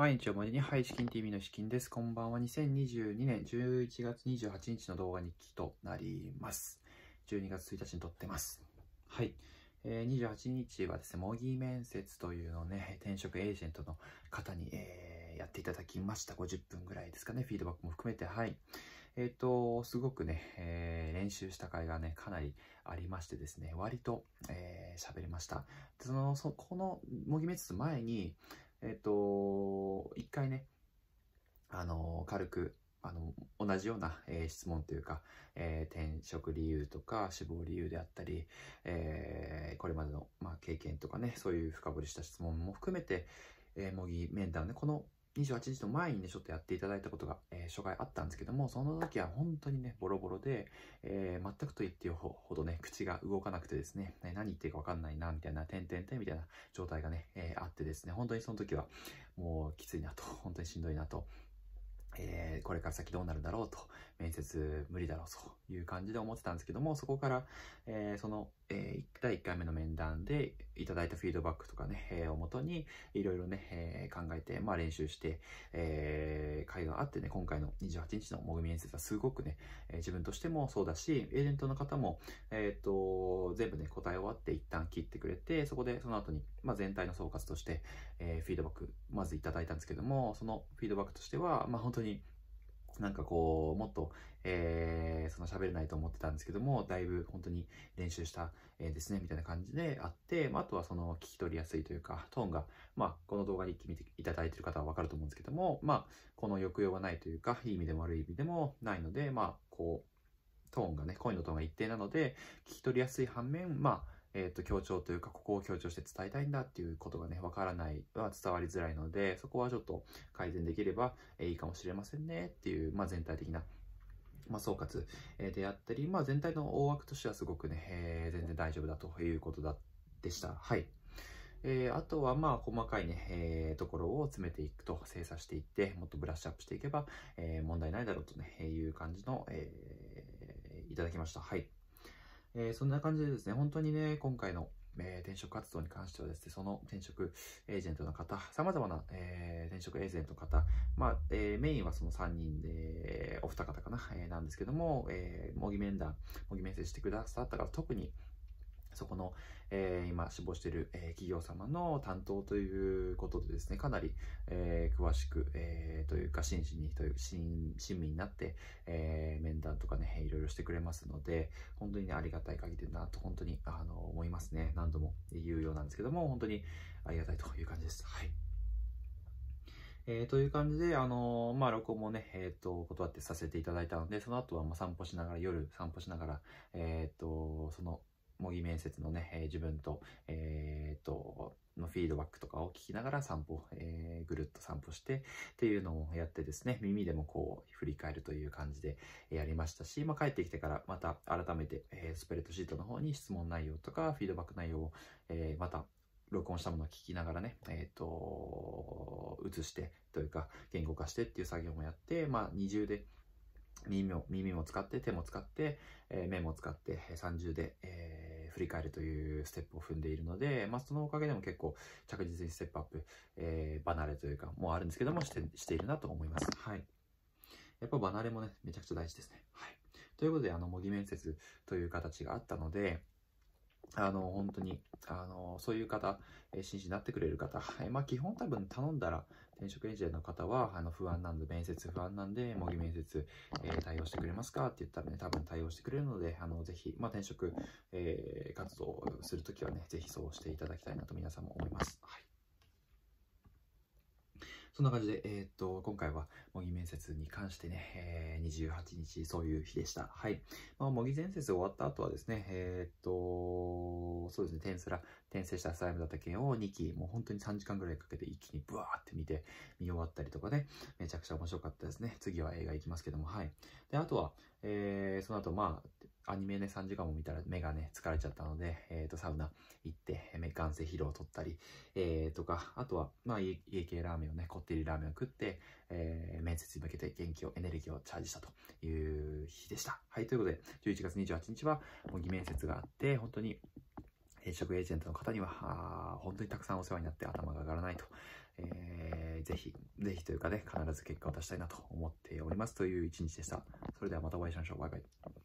毎日を森に、はい、資金 TV の資金です。こんばんは。2022年11月28日の動画日記となります。12月1日に撮ってます。はい。えー、28日はですね、模擬面接というのをね、転職エージェントの方に、えー、やっていただきました。50分ぐらいですかね、フィードバックも含めて、はい。えっ、ー、と、すごくね、えー、練習した回がね、かなりありましてですね、割と、えー、喋りました。その、そこの模擬面接前に、えっ、ー、と、一回ね、あの、軽く、あの、同じような、えー、質問というか、えー、転職理由とか死亡理由であったり、えー、これまでの、まあ、経験とかね、そういう深掘りした質問も含めて、えー、模擬面談ね、この28日の前にね、ちょっとやっていただいたことが、えー、初回あったんですけども、その時は本当にね、ボロボロで、えー、全くと言ってよほどね、口が動かなくてですね、何言っていいかわかんないな、みたいな、てんてんてんみたいな状態がね、えー、あってですね、本当にその時は、もうきついなと、本当にしんどいなと、えー、これから先どうなるだろうと、面接無理だろうという感じで思ってたんですけども、そこから、えー、その、えー、第1回目の面談でいただいたフィードバックとかね、えー、をもとにいろいろね、えー、考えて、まあ練習して、えー、会があってね、今回の28日のもぐみ演説はすごくね、えー、自分としてもそうだし、エージェントの方も、えっ、と、全部ね、答え終わって一旦切ってくれて、そこでその後に、まあ全体の総括として、えー、フィードバック、まずいただいたんですけども、そのフィードバックとしては、まあ本当になんかこう、もっと、えー、その喋れないと思ってたんですけども、だいぶ本当に練習した、えー、ですね、みたいな感じであって、まあ、あとはその聞き取りやすいというか、トーンが、まあ、この動画に見ていただいている方はわかると思うんですけども、まあ、この抑揚がないというか、いい意味でも悪い意味でもないので、まあ、こう、トーンがね、声のトーンが一定なので、聞き取りやすい反面、まあ、えっ、ー、と、強調というか、ここを強調して伝えたいんだっていうことがね、わからない、は伝わりづらいので、そこはちょっと改善できればえいいかもしれませんねっていう、まあ、全体的な、まあ、総括であったり、まあ、全体の大枠としてはすごくね、えー、全然大丈夫だということだでした。はい。えー、あとはまあ細かいね、えー、ところを詰めていくと精査していってもっとブラッシュアップしていけば、えー、問題ないだろうとね、いう感じの、えー、いただきました。はい。えー、そんな感じでですね、本当にね、今回の、えー、転職活動に関してはですね、その転職エージェントの方、様々な、えー、転職エージェントの方、まあ、えー、メインはその3人で、お二方かな、えー、なんですけども、えー、模擬面談、模擬面接してくださった方、特に、そこの、えー、今、志望している、えー、企業様の担当ということでですね、かなり、えー、詳しく、えー、というか、真摯に、という、親身になって、えー、面談とかね、いろいろしてくれますので、本当にね、ありがたい限りだなと、本当に、あの、思いますね。何度も言うようなんですけども、本当にありがたいという感じです。はい。えー、という感じで、あのー、まあ、録音もね、えっ、ー、と、断ってさせていただいたので、その後は、ま、散歩しながら、夜散歩しながら、えっ、と、その、模擬面接のね、えー、自分と、えー、と、のフィードバックとかを聞きながら散歩、えー、ぐるっと散歩してっていうのをやってですね、耳でもこう振り返るという感じでやりましたし、まあ、帰ってきてからまた改めて、えー、スプレッドシートの方に質問内容とかフィードバック内容を、えー、また録音したものを聞きながらね、えっ、ー、と、映してというか言語化してっていう作業もやって、まあ二重で耳も、耳も使って、手も使って、えー、目も使って、三重で、えー、振り返るというステップを踏んでいるので、まあ、そのおかげでも結構着実にステップアップ、えー、離れというか、もうあるんですけども、して、しているなと思います。はい。やっぱ離れもね、めちゃくちゃ大事ですね。はい。ということで、あの、模擬面接という形があったので、あの、本当に、あの、そういう方、え真摯になってくれる方、えまあ、基本多分頼んだら、転職エージェントの方は、あの、不安なんで、面接不安なんで、模擬面接、えー、対応してくれますかって言ったらね、多分対応してくれるので、あの、ぜひ、まあ、転職、えー、活動するときはね、ぜひそうしていただきたいなと皆さんも思います。はい。そんな感じで、えー、っと、今回は模擬面接に関してね、えー、28日そういう日でした。はい。まあ、模擬面接終わった後はですね、えー、っと、そうですね、テンスラ、転生したスライムだった件を2期、もう本当に3時間ぐらいかけて一気にブワーって見て、見終わったりとかね、めちゃくちゃ面白かったですね。次は映画行きますけども、はい。で、あとは、えー、その後、まあ、アニメね、3時間も見たら目がね、疲れちゃったので、え、ー、と、サウナ行って、目眼性疲労を取ったり、えー、とか、あとは、まあ、家系ラーメンをね、こってりラーメンを食って、えー、面接に向けて元気を、エネルギーをチャージしたという日でした。はい、ということで、11月28日は、模擬面接があって、本当に、転職エージェントの方には、本当にたくさんお世話になって頭が上がらないとえー、ぜひ、ぜひというかね、必ず結果を出したいなと思っておりますという一日でした。それではまたお会いしましょう。バイバイ。